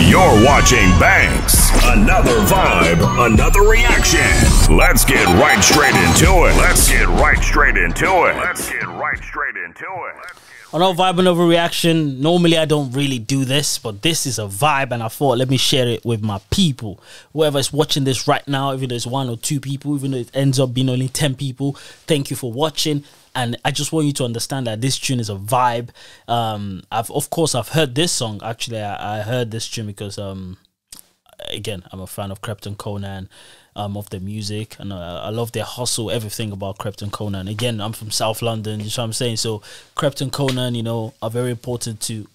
You're watching Banks. Another vibe, another reaction. Let's get right straight into it. Let's get right straight into it. Let's get right straight into it. Another vibe, another reaction. Normally, I don't really do this, but this is a vibe, and I thought let me share it with my people. Whoever is watching this right now, even though it's one or two people, even though it ends up being only 10 people, thank you for watching. And I just want you to understand that this tune is a vibe. Um, I've of course I've heard this song. Actually, I, I heard this tune because um, again, I'm a fan of Krept and Konan, um, of the music, and uh, I love their hustle, everything about Krept and Konan. Again, I'm from South London, you know what I'm saying? So, Krept and Konan, you know, are very important to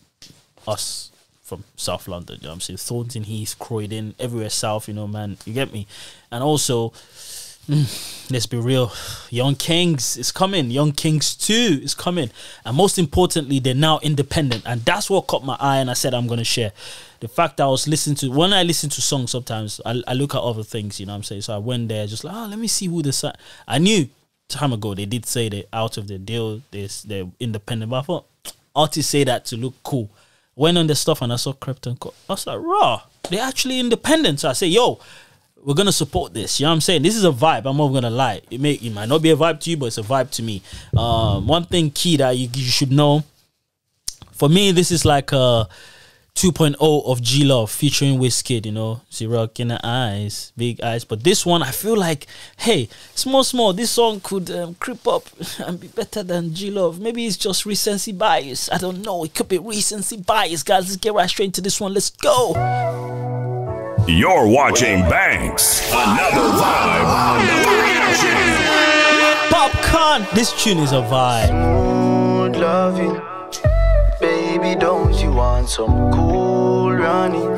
us from South London, you know what I'm saying? Thornton Heath, Croydon, everywhere south, you know, man, you get me? And also, Mm, let's be real. Young Kings is coming. Young Kings 2 is coming. And most importantly, they're now independent. And that's what caught my eye and I said I'm going to share. The fact that I was listening to, when I listen to songs sometimes, I, I look at other things, you know I'm saying? So I went there just like, oh, let me see who this. I knew time ago they did say they're out of the deal, they're, they're independent. But I thought artists say that to look cool. Went on the stuff and I saw Krypton. I was like, raw, they're actually independent. So I say, yo, we're gonna support this. You know what I'm saying? This is a vibe. I'm not gonna lie. It may it might not be a vibe to you, but it's a vibe to me. Um, one thing key that you, you should know. For me, this is like a 2.0 of G Love featuring Wizkid, you know, zero in the eyes, big eyes. But this one, I feel like, hey, small, small, this song could um, creep up and be better than G Love. Maybe it's just recency bias. I don't know. It could be recency bias, guys. Let's get right straight into this one. Let's go. You're watching Banks. Another vibe, another reaction. Popcaan. This tune is a vibe. Smooth loving. Baby, don't you want some cool running?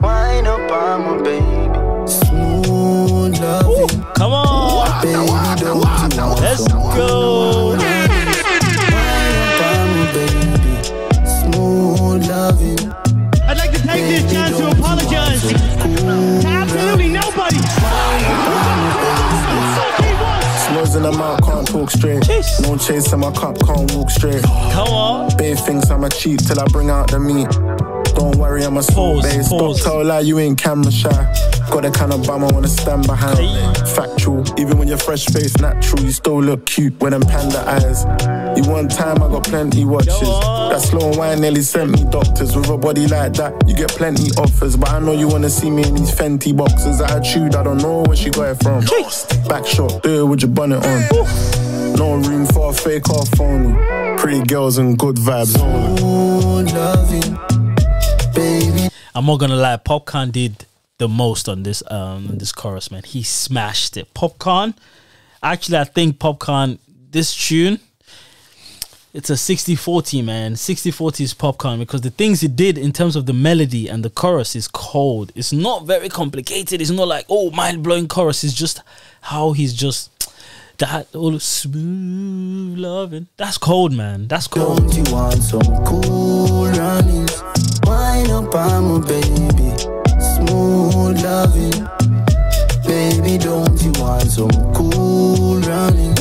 Wine up on my baby. Smooth loving. Come on. Baby, don't you want Let's some go. In the mouth, can't talk straight. Jeez. No chase in my cup, can't walk straight. Come on. Babe thinks I'm a cheat till I bring out the meat. Don't worry, I'm a small. Stop pause. tell lie, you ain't camera shy. Got the kind of bum I wanna stand behind. Factual, even when you're fresh faced, natural, you still look cute with them panda eyes. You one time, I got plenty watches. on. That slow wine nearly sent me doctors. With a body like that, you get plenty offers. But I know you wanna see me in these Fenty boxes. Attitude, I chewed, I don't know where she got it from. Back shot, do it with your bonnet on. No room for a fake or phony. Pretty girls and good vibes only. Loving. Baby, I'm not gonna lie, Popcaan did the most on this um this chorus, man. He smashed it. Popcaan, actually, I think Popcaan this tune. It's a 60-40, man. 60-40 is Popcaan because the things he did in terms of the melody and the chorus is cold. It's not very complicated. It's not like, oh, mind-blowing chorus. It's just how he's just that all smooth loving. That's cold, man. That's cold. don't you want some cool runnings? Up on my baby. Smooth loving. Baby, don't you want some cool runnings?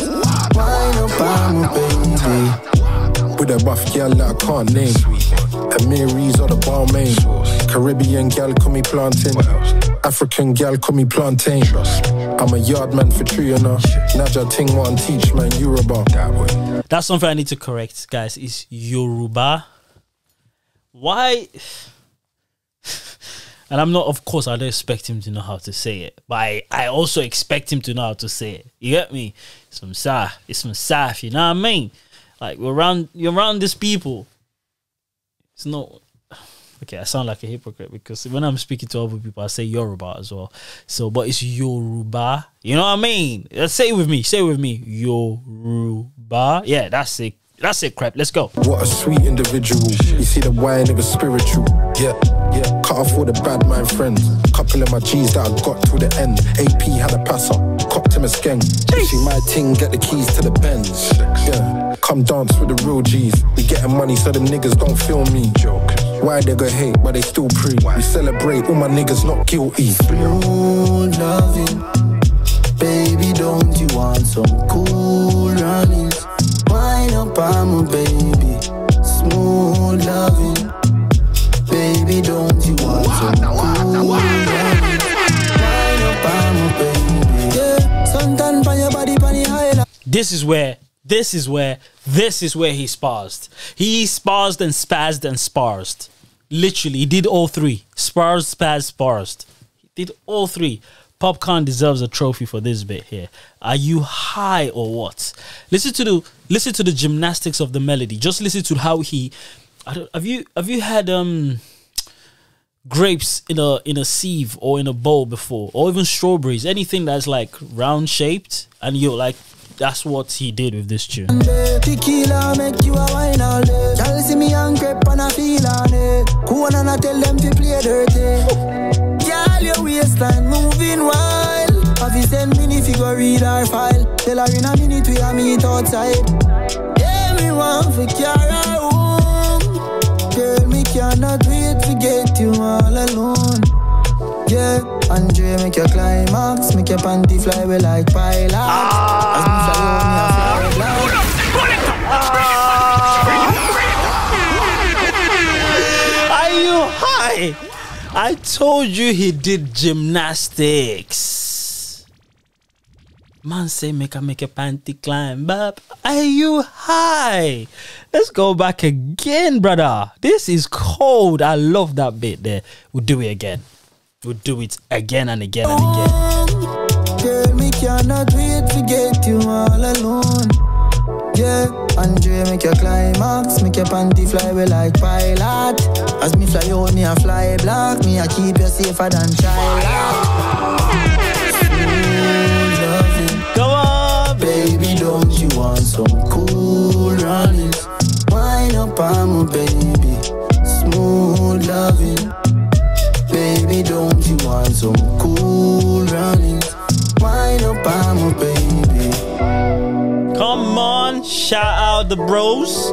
Wine up on my baby. With a buff gal that I can't name. Amiris or the Balmain. Caribbean gal call me plantain. African gal call me plantain. I'm a yard man for tree, you know. Naja ting one teach man Yoruba. That's something I need to correct, guys. Is Yoruba. Why? And I'm not, of course, I don't expect him to know how to say it, but I, I also expect him to know how to say it. You get me? It's from Saf. It's from Saf. You know what I mean? Like we're around, you're around these people. It's not. Okay, I sound like a hypocrite because when I'm speaking to other people, I say Yoruba as well. So, but it's Yoruba. You know what I mean? Uh, Say it with me. Say it with me. Yoruba. Yeah, that's it. That's it, crap. Let's go. What a sweet individual. You see the wine, it was spiritual. Yeah, yeah. Cut off all the bad mind friends. Couple of my G's that I got to the end. AP had a pass up. Copped him a skeng. See my ting, get the keys to the Benz. Yeah. Come dance with the real G's. We getting money so them niggas don't feel me. Why they go hate, but they still pre. We celebrate all my niggas not guilty. Smooth loving. Baby, don't you want some cool runnings? Wine up on my baby. Smooth loving. Baby, don't this is where, this is where, this is where he sparsed. He sparsed and spazzed and sparsed. Literally, he did all three. sparsed, sparsed, sparsed. He did all three. Popcaan deserves a trophy for this bit here. Are you high or what? Listen to the listen to the gymnastics of the melody. Just listen to how he. I don't, have you have you had um grapes in a in a sieve or in a bowl before, or even strawberries? Anything that's like round shaped, and you're like, that's what he did with this tune. Tell her in a minute we meet outside. Want for cannot wait to get you all alone. Yeah, Andre make your climax, make your panty fly away like pilot. As ah. me fly out, me a fly blind. Are you high? I told you he did gymnastics. Man say make a make a panty climb up. Are you high? Let's go back again, brother. This is cold. I love that bit there. We'll do it again. We'll do it again and again and again. Oh, girl, me cannot wait to get you all alone. Yeah, Andre make your climax, make your panty fly away like pilot. As me fly out, me a fly black, me a keep you safer than child. Wine up on baby. Come on. Shout out the bros.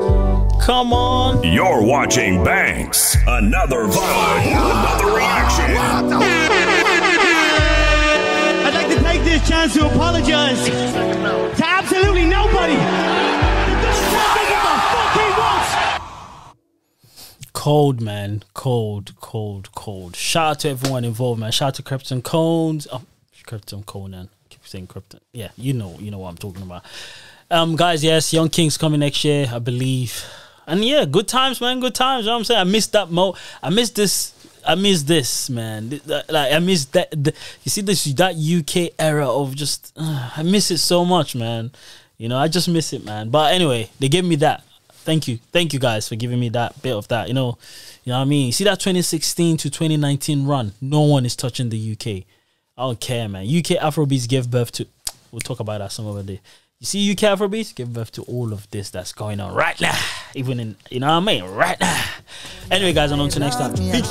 Come on. You're watching Banks. Another vibe, another reaction. I'd like to take this chance to apologize to absolutely nobody. That doesn't know what the fuck he wants. Cold, man. Cold, cold, cold. Shout out to everyone involved, man. Shout out to Krypton Cones. Oh, Krept and Konan. Saying Krypton. Yeah, you know, you know what I'm talking about. Um, guys, yes, Young King's coming next year, I believe. And yeah, good times, man. Good times. You know what I'm saying? I missed that mo. I missed this. I miss this, man. Like I miss that. The, you see this that UK era of just. uh, I miss it so much, man. You know, I just miss it, man. But anyway, they gave me that. Thank you, thank you guys for giving me that bit of that. You know, you know what I mean. See that 2016 to 2019 run. No one is touching the UK. I don't care, man. UK Afrobeats gave birth to. We'll talk about that some other day. You see, UK Afrobeats give birth to all of this that's going on right now. Even in, you know what I mean, right now. Anyway, guys, on to next time. Me a